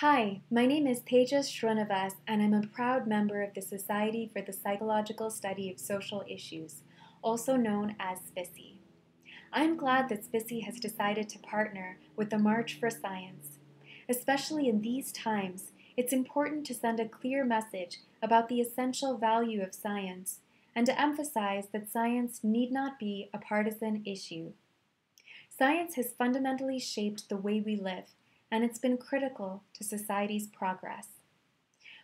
Hi, my name is Tejas Srinivas, and I'm a proud member of the Society for the Psychological Study of Social Issues, also known as SPSSI. I'm glad that SPSSI has decided to partner with the March for Science. Especially in these times, it's important to send a clear message about the essential value of science and to emphasize that science need not be a partisan issue. Science has fundamentally shaped the way we live, and it's been critical to society's progress.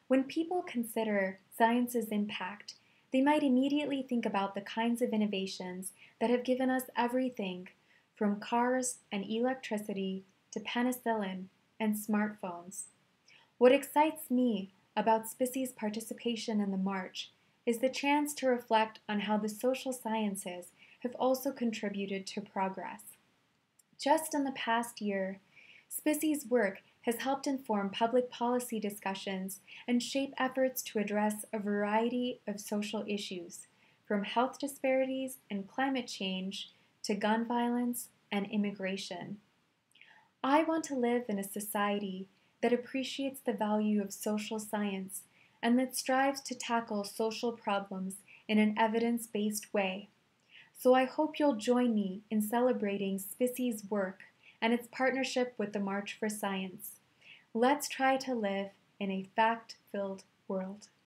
When people consider science's impact, they might immediately think about the kinds of innovations that have given us everything from cars and electricity to penicillin and smartphones. What excites me about SPSSI's participation in the march is the chance to reflect on how the social sciences have also contributed to progress. Just in the past year, SPSSI's work has helped inform public policy discussions and shape efforts to address a variety of social issues, from health disparities and climate change to gun violence and immigration. I want to live in a society that appreciates the value of social science and that strives to tackle social problems in an evidence based way. So I hope you'll join me in celebrating SPSSI's work and its partnership with the March for Science. Let's try to live in a fact filled world.